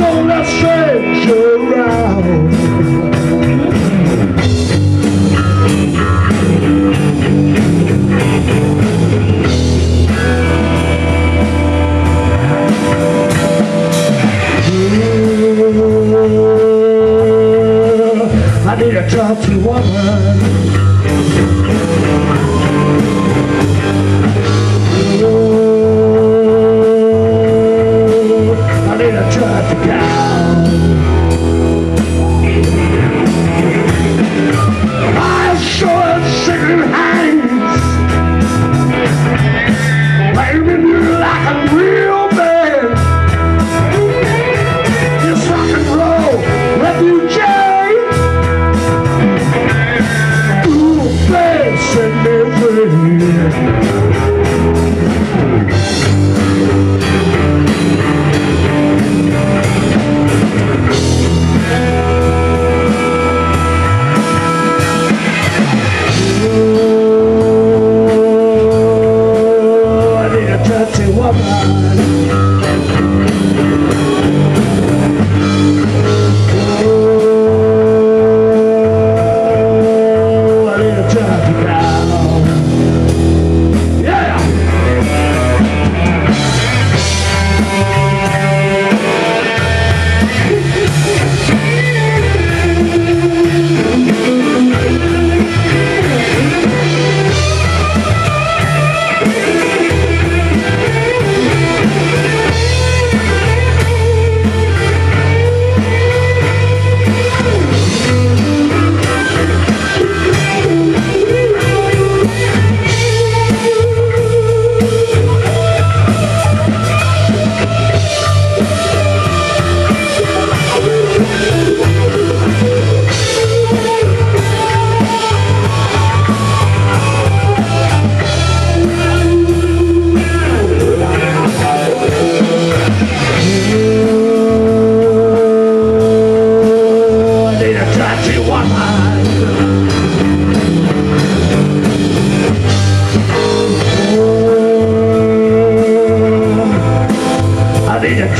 I need a talk to woman set me free. Woman.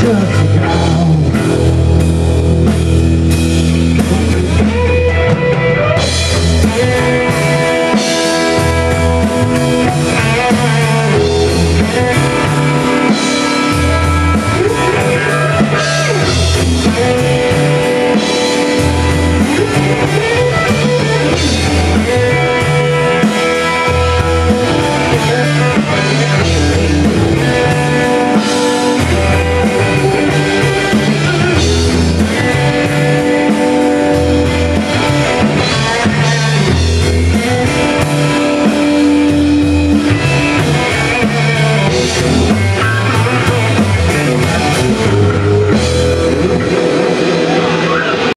cook